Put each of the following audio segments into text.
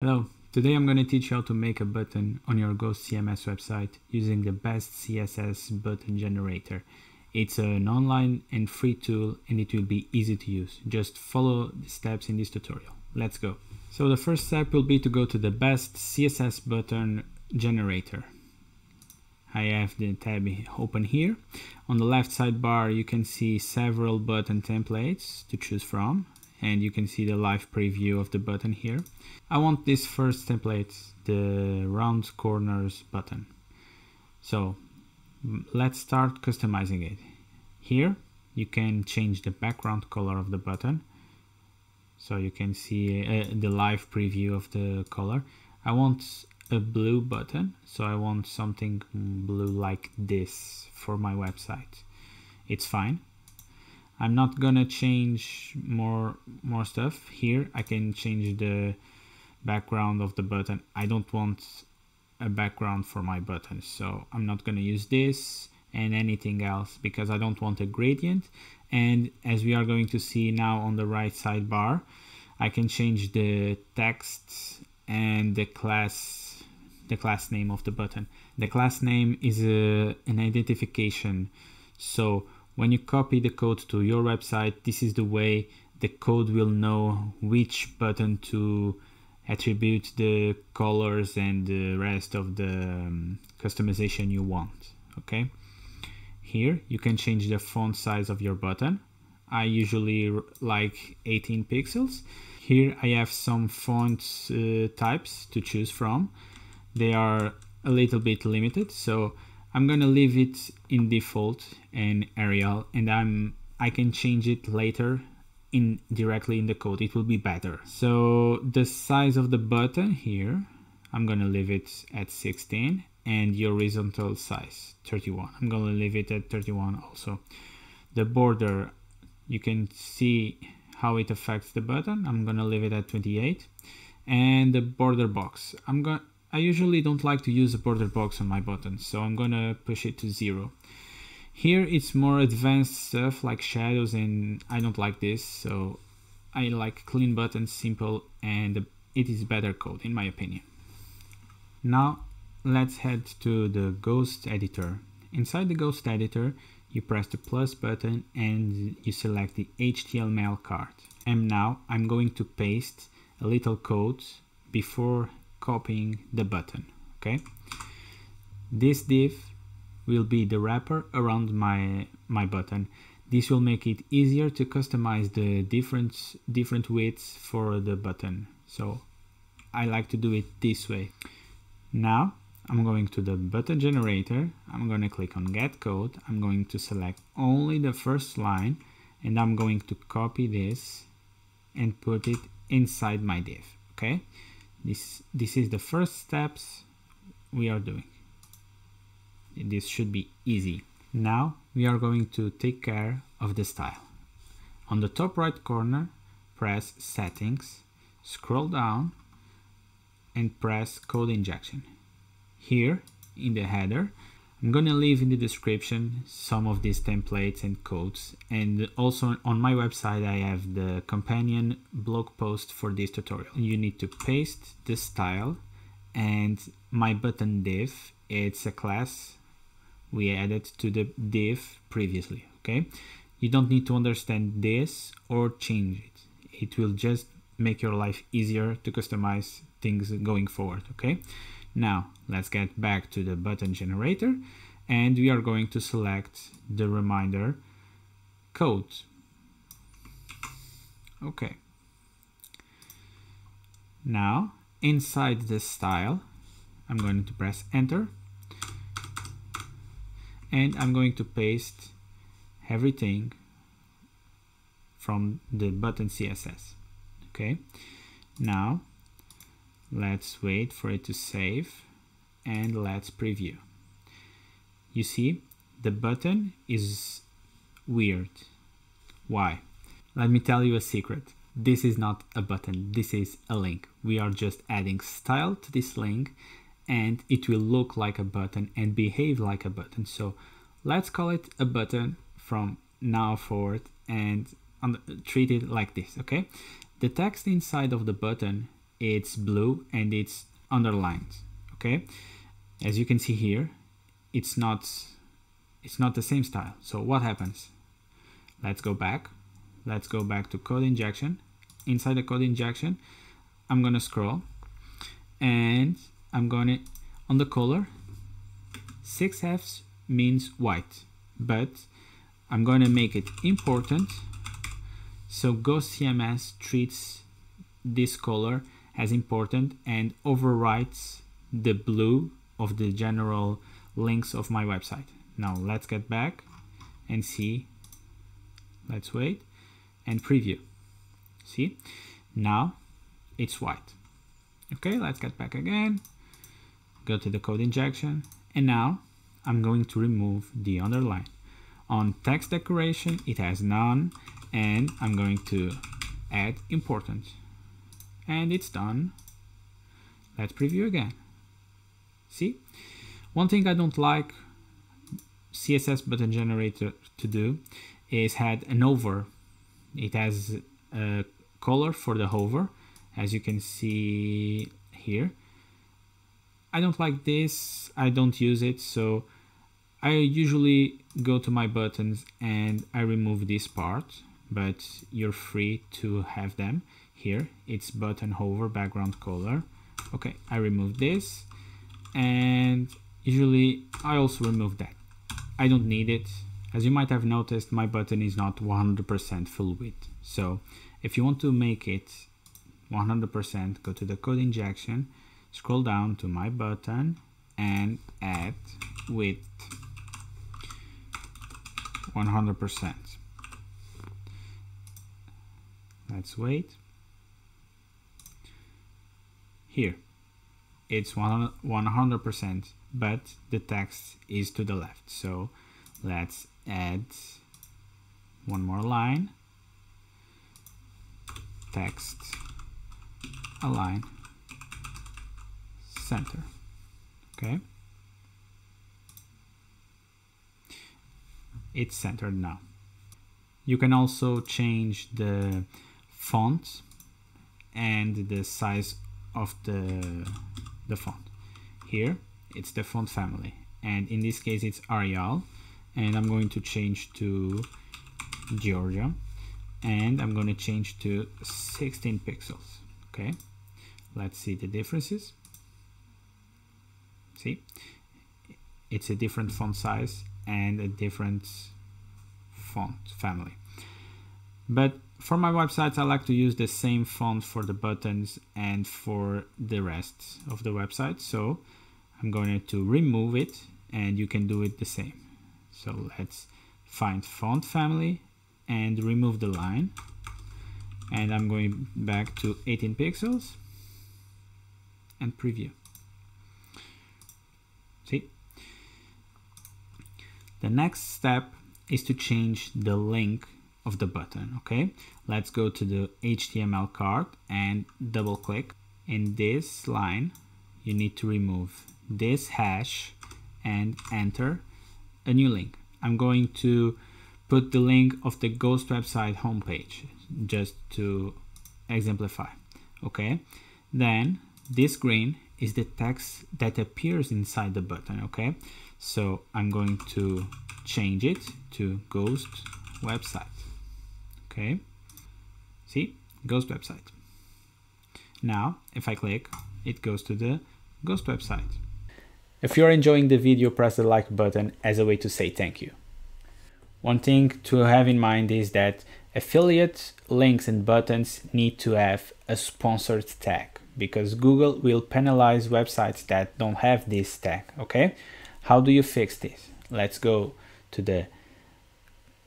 Hello, today I'm going to teach you how to make a button on your Ghost CMS website using the best CSS button generator. It's an online and free tool and it will be easy to use. Just follow the steps in this tutorial. Let's go. So the first step will be to go to the best CSS button generator. I have the tab open here. On the left sidebar you can see several button templates to choose from and you can see the live preview of the button here. I want this first template, the round corners button. So let's start customizing it. Here you can change the background color of the button. So you can see uh, the live preview of the color. I want a blue button, so I want something blue like this for my website. It's fine. I'm not gonna change more more stuff here. I can change the background of the button. I don't want a background for my button so I'm not gonna use this and anything else because I don't want a gradient. And as we are going to see now on the right sidebar I can change the text and the class the class name of the button. The class name is a, an identification. So when you copy the code to your website, this is the way the code will know which button to attribute the colors and the rest of the um, customization you want. Okay. Here you can change the font size of your button. I usually like 18 pixels. Here I have some font uh, types to choose from. They are a little bit limited, so I'm gonna leave it in default and Arial and I'm I can change it later in directly in the code. It will be better. So the size of the button here I'm gonna leave it at 16 and the horizontal size 31 I'm gonna leave it at 31 also. The border you can see how it affects the button. I'm gonna leave it at 28 and the border box I'm gonna I usually don't like to use a border box on my buttons, so I'm gonna push it to zero. Here it's more advanced stuff like shadows and I don't like this, so I like clean buttons, simple, and it is better code in my opinion. Now let's head to the Ghost editor. Inside the Ghost editor, you press the plus button and you select the HTML card. And now I'm going to paste a little code before copying the button okay? This div will be the wrapper around my my button. This will make it easier to customize the different different widths for the button. So I like to do it this way. Now I'm going to the button generator. I'm going to click on get code. I'm going to select only the first line and I'm going to copy this and put it inside my div okay this this is the first steps we are doing. This should be easy. Now we are going to take care of the style. On the top right corner press settings scroll down and press code injection. Here in the header I'm gonna leave in the description some of these templates and codes and also on my website I have the companion blog post for this tutorial. You need to paste the style and my button div it's a class we added to the div previously okay? You don't need to understand this or change it. It will just make your life easier to customize things going forward okay now let's get back to the button generator and we are going to select the reminder code. Okay. Now inside the style I'm going to press enter and I'm going to paste everything from the button CSS okay now Let's wait for it to save and let's preview. You see, the button is weird. Why? Let me tell you a secret. This is not a button, this is a link. We are just adding style to this link and it will look like a button and behave like a button. So let's call it a button from now forward and treat it like this, okay? The text inside of the button it's blue and it's underlined okay? As you can see here it's not it's not the same style. So what happens? Let's go back. Let's go back to code injection. Inside the code injection I'm gonna scroll and I'm gonna on the color 6Fs means white but I'm to make it important. So Ghost CMS treats this color as important and overwrites the blue of the general links of my website. Now let's get back and see. Let's wait and preview. See? Now it's white. Okay, let's get back again. Go to the code injection and now I'm going to remove the underline. On text decoration, it has none, and I'm going to add important. And it's done. Let's preview again. See? One thing I don't like CSS button generator to do is had an hover. It has a color for the hover, as you can see here. I don't like this, I don't use it, so I usually go to my buttons and I remove this part, but you're free to have them. Here, it's button hover background color. Okay, I remove this and usually I also remove that. I don't need it. As you might have noticed, my button is not 100% full width. So if you want to make it 100%, go to the code injection, scroll down to my button and add width 100%. Let's wait. Here, it's 100%, but the text is to the left. So let's add one more line. Text align center. Okay. it's centered now. You can also change the font and the size of the, the font. Here it's the font family. And in this case it's Arial. And I'm going to change to Georgia. And I'm going to change to 16 pixels okay? Let's see the differences. See? It's a different font size and a different font family. But for my websites, I like to use the same font for the buttons and for the rest of the website. So I'm going to remove it and you can do it the same. So let's find font family and remove the line. And I'm going back to 18 pixels and preview. See, the next step is to change the link of the button, okay? Let's go to the HTML card and double click. In this line, you need to remove this hash and enter a new link. I'm going to put the link of the Ghost website homepage just to exemplify, okay? Then this green is the text that appears inside the button, okay? So I'm going to change it to ghost website. Okay, see, ghost website. Now, if I click, it goes to the ghost website. If you're enjoying the video, press the like button as a way to say thank you. One thing to have in mind is that affiliate links and buttons need to have a sponsored tag because Google will penalize websites that don't have this tag, okay? How do you fix this? Let's go to the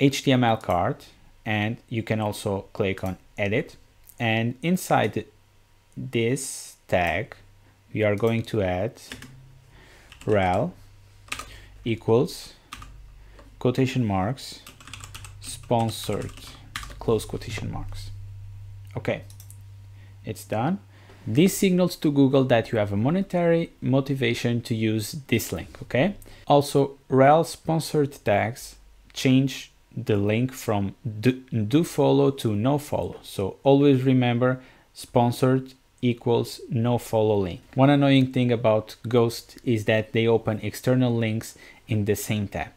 HTML card and you can also click on edit. And inside this tag we are going to add rel equals quotation marks sponsored close quotation marks. Okay it's done. This signals to Google that you have a monetary motivation to use this link, okay? Also, rel sponsored tags change the link from do, do follow to no follow. So always remember sponsored equals no follow link. One annoying thing about Ghost is that they open external links in the same tab.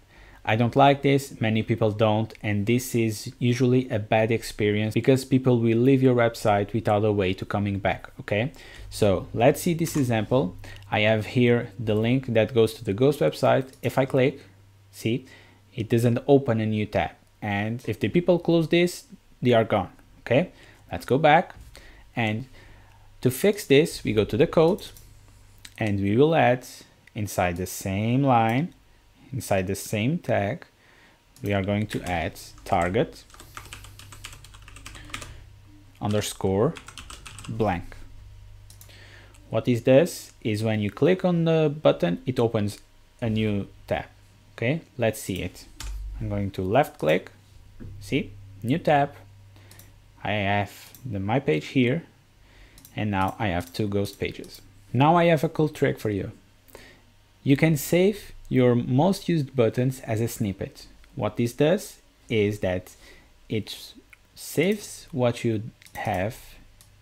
I don't like this, many people don't, and this is usually a bad experience because people will leave your website without a way to coming back, okay? So let's see this example. I have here the link that goes to the Ghost website. If I click, see, it doesn't open a new tab. And if the people close this, they are gone, okay? Let's go back and to fix this, we go to the code and we will add inside the same line inside the same tag, we are going to add target underscore blank. What is this? Is when you click on the button, it opens a new. Okay, let's see it. I'm going to left click, see, new tab. I have the my page here, and now I have two ghost pages. Now I have a cool trick for you. You can save your most used buttons as a snippet. What this does is that it saves what you have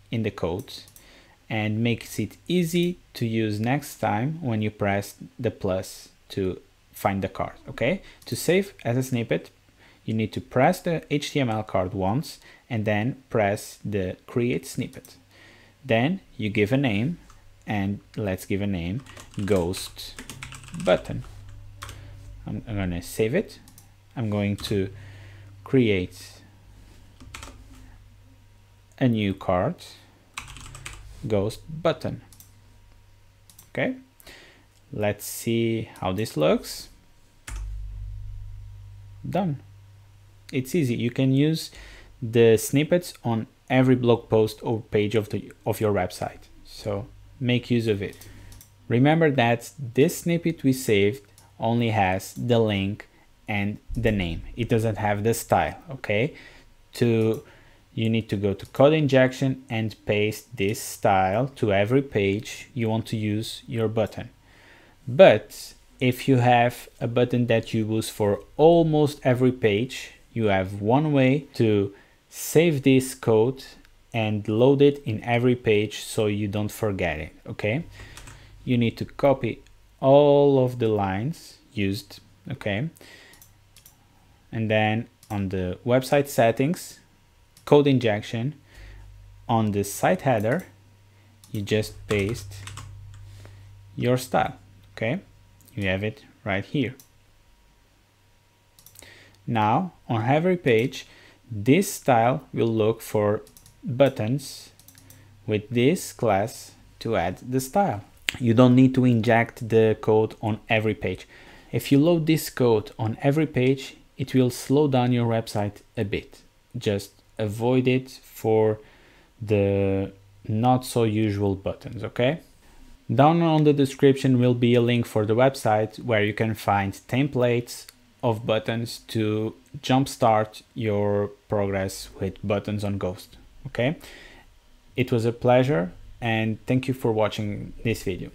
in the code and makes it easy to use next time when you press the plus to find the card, okay? To save as a snippet, you need to press the HTML card once and then press the create snippet. Then you give a name and let's give a name ghost button. I'm, I'm going to save it. I'm going to create a new card, ghost button. Okay, let's see how this looks. Done. It's easy. You can use the snippets on every blog post or page of the of your website. So make use of it. Remember that this snippet we saved only has the link and the name. It doesn't have the style, okay? To you need to go to code injection and paste this style to every page you want to use your button. But if you have a button that you use for almost every page, you have one way to save this code and load it in every page so you don't forget it, okay? You need to copy all of the lines used okay and then on the website settings code injection on the site header you just paste your style okay you have it right here now on every page this style will look for buttons with this class to add the style you don't need to inject the code on every page. If you load this code on every page, it will slow down your website a bit. Just avoid it for the not so usual buttons, okay? Down on the description will be a link for the website where you can find templates of buttons to jumpstart your progress with buttons on Ghost, okay? It was a pleasure and thank you for watching this video.